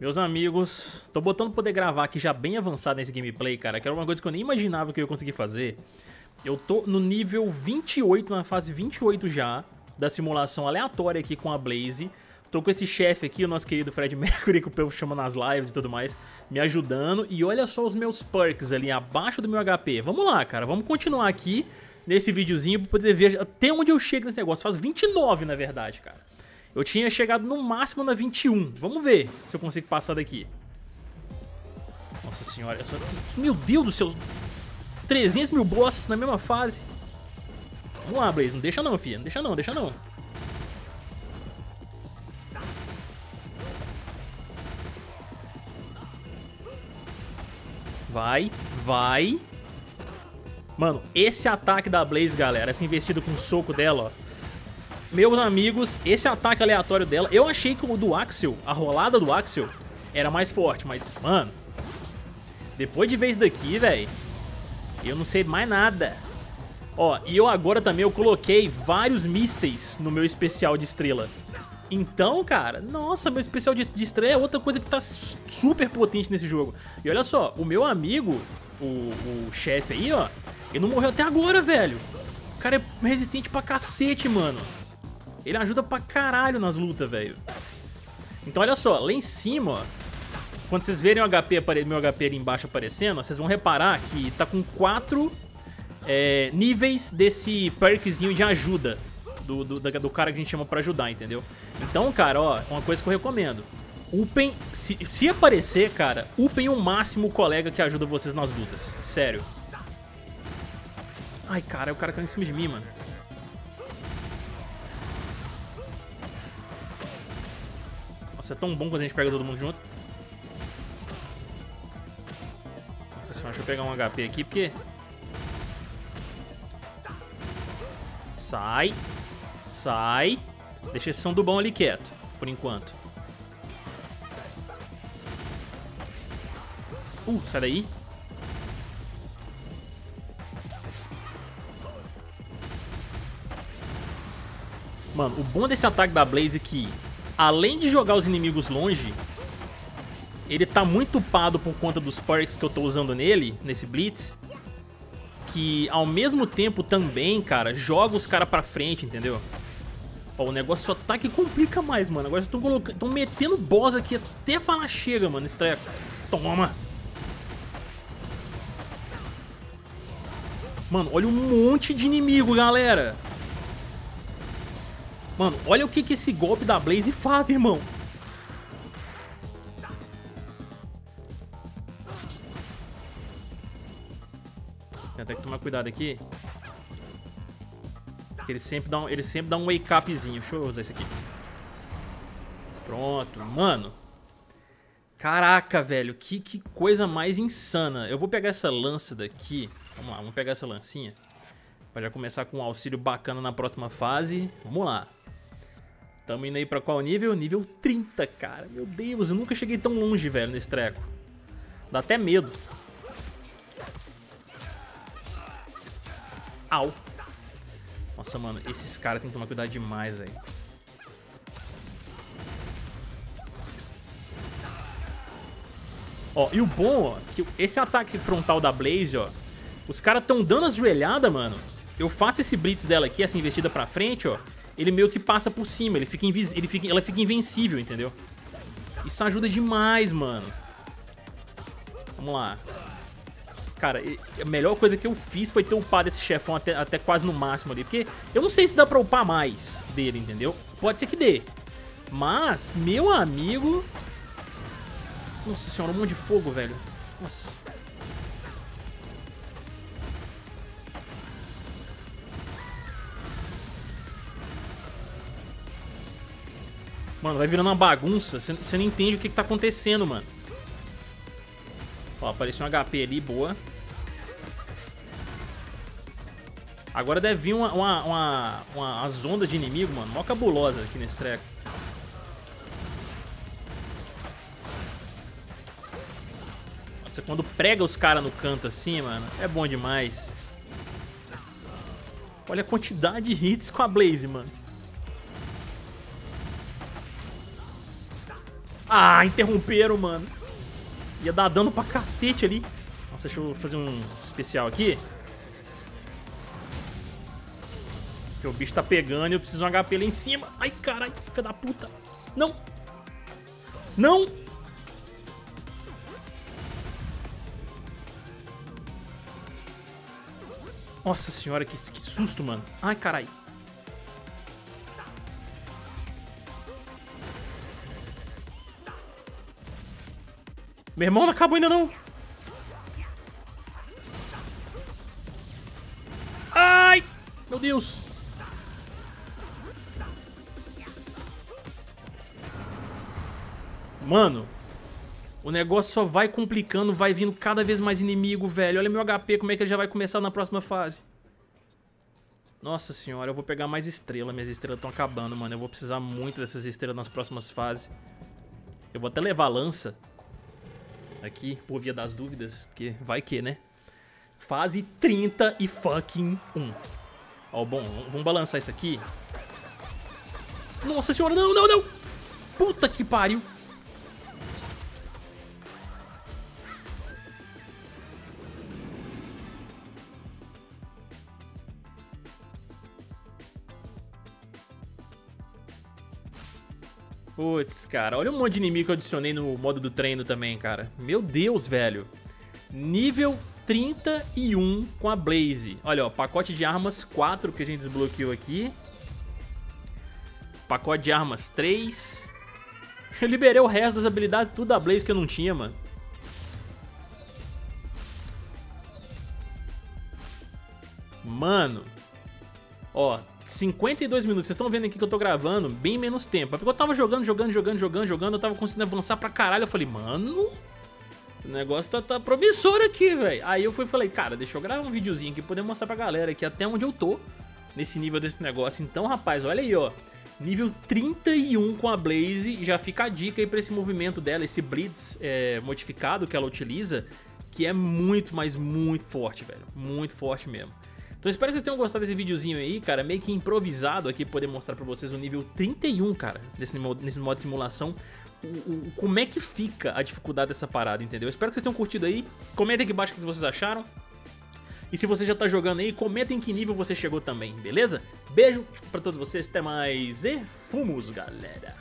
Meus amigos, tô botando poder gravar aqui já bem avançado nesse gameplay, cara, que era uma coisa que eu nem imaginava que eu ia conseguir fazer. Eu tô no nível 28, na fase 28 já, da simulação aleatória aqui com a Blaze. Tô com esse chefe aqui, o nosso querido Fred Mercury, que o povo chama nas lives e tudo mais, me ajudando. E olha só os meus perks ali abaixo do meu HP. Vamos lá, cara, vamos continuar aqui nesse videozinho pra poder ver até onde eu chego nesse negócio. Faz 29, na verdade, cara. Eu tinha chegado no máximo na 21. Vamos ver se eu consigo passar daqui. Nossa senhora, só... meu Deus do céu. 300 mil bosses na mesma fase. Vamos lá, Blaze. Não deixa não, filha. Não deixa não, deixa não. Vai, vai. Mano, esse ataque da Blaze, galera, essa investida com o soco dela, ó. Meus amigos, esse ataque aleatório dela, eu achei que o do Axel, a rolada do Axel, era mais forte, mas, mano, depois de isso daqui, velho, eu não sei mais nada. Ó, e eu agora também eu coloquei vários mísseis no meu especial de estrela. Então, cara, nossa, meu especial de, de estrela é outra coisa que tá super potente nesse jogo. E olha só, o meu amigo, o, o chefe aí, ó, ele não morreu até agora, velho. O cara é resistente pra cacete, mano. Ele ajuda pra caralho nas lutas, velho. Então olha só, lá em cima, ó, quando vocês verem o HP, meu HP ali embaixo aparecendo, vocês vão reparar que tá com quatro é, níveis desse perkzinho de ajuda do, do, do, cara que a gente chama pra ajudar, entendeu? Então, cara, ó, uma coisa que eu recomendo. Upem, se, se aparecer, cara, upem o máximo o colega que ajuda vocês nas lutas. Sério. Ai, cara, o cara caiu em cima de mim, mano. Nossa, é tão bom quando a gente pega todo mundo junto. Nossa senhora, deixa eu pegar um HP aqui, porque... Sai. Sai. Deixa esse do bom ali quieto, por enquanto. Uh, sai daí. Mano, o bom desse ataque da Blaze é que além de jogar os inimigos longe, ele tá muito upado por conta dos perks que eu tô usando nele, nesse Blitz, que ao mesmo tempo também, cara, joga os caras pra frente, entendeu? Ó, o negócio só tá que complica mais, mano. Agora estão colocando, estão metendo boss aqui até falar chega, mano, esse treco. Toma! Mano, olha um monte de inimigo, galera. Mano, olha o que, que esse golpe da Blaze faz, irmão. Tem que tomar cuidado aqui. Porque ele sempre dá um, ele sempre dá um wake upzinho. Deixa eu usar esse aqui. Pronto. Mano. Caraca, velho. Que, que coisa mais insana. Eu vou pegar essa lança daqui. Vamos lá, vamos pegar essa lancinha. Pra já começar com um auxílio bacana na próxima fase. Vamos lá. Tamo indo aí pra qual nível? Nível 30, cara. Meu Deus, eu nunca cheguei tão longe, velho, nesse treco. Dá até medo. Au. Nossa, mano, esses caras tem que tomar cuidado demais, velho. Ó, e o bom, ó, que esse ataque frontal da Blaze, ó, os caras tão dando as joelhadas, mano. Eu faço esse blitz dela aqui, essa investida pra frente, ó ele meio que passa por cima, ele fica ele fica, ela fica invencível, entendeu? Isso ajuda demais, mano. Vamos lá. Cara, a melhor coisa que eu fiz foi ter upado esse chefão até, até quase no máximo ali. Porque eu não sei se dá pra upar mais dele, entendeu? Pode ser que dê. Mas, meu amigo... Nossa senhora, um monte de fogo, velho. Nossa. Mano, vai virando uma bagunça. Você não entende o que, que tá acontecendo, mano. Ó, apareceu um HP ali, boa. Agora deve vir uma, uma, uma, uma, ondas de inimigo, mano. Mó cabulosa aqui nesse treco. Nossa, quando prega os caras no canto assim, mano, é bom demais. Olha a quantidade de hits com a Blaze, mano. Ah, interromperam, mano. Ia dar dano pra cacete ali. Nossa, deixa eu fazer um especial aqui. Porque o bicho tá pegando e eu preciso de um HP lá em cima. Ai, caralho, filho da puta. Não. Não. Nossa senhora, que, que susto, mano. Ai, caralho. Meu irmão não acabou ainda não. Ai! Meu Deus! Mano, o negócio só vai complicando, vai vindo cada vez mais inimigo, velho. Olha meu HP, como é que ele já vai começar na próxima fase. Nossa senhora, eu vou pegar mais estrela. Minhas estrelas estão acabando, mano. Eu vou precisar muito dessas estrelas nas próximas fases. Eu vou até levar lança aqui, por via das dúvidas, porque vai que, né? Fase 30 e fucking 1. Ó, bom, vamos balançar isso aqui. Nossa senhora, não, não, não! Puta que pariu! Putz, cara, olha o monte de inimigo que eu adicionei no modo do treino também, cara. Meu Deus, velho. Nível 31 com a Blaze. Olha, ó, pacote de armas 4 que a gente desbloqueou aqui. Pacote de armas 3. Eu liberei o resto das habilidades tudo da Blaze que eu não tinha, mano. Mano. Ó, 52 minutos. Vocês estão vendo aqui que eu tô gravando bem menos tempo. É porque eu tava jogando, jogando, jogando, jogando, jogando. Eu tava conseguindo avançar pra caralho. Eu falei, mano, o negócio tá, tá promissor aqui, velho. Aí eu fui falei, cara, deixa eu gravar um videozinho aqui pra poder mostrar pra galera aqui até onde eu tô nesse nível desse negócio. Então, rapaz, olha aí, ó. Nível 31 com a Blaze. Já fica a dica aí pra esse movimento dela, esse Blitz é, modificado que ela utiliza. Que é muito, mas muito forte, velho. Muito forte mesmo. Então espero que vocês tenham gostado desse videozinho aí, cara, meio que improvisado aqui, poder mostrar pra vocês o nível 31, cara, nesse modo de simulação. O, o, como é que fica a dificuldade dessa parada, entendeu? Espero que vocês tenham curtido aí. Comentem aqui embaixo o que vocês acharam. E se você já tá jogando aí, comenta em que nível você chegou também, beleza? Beijo pra todos vocês, até mais e fumos, galera!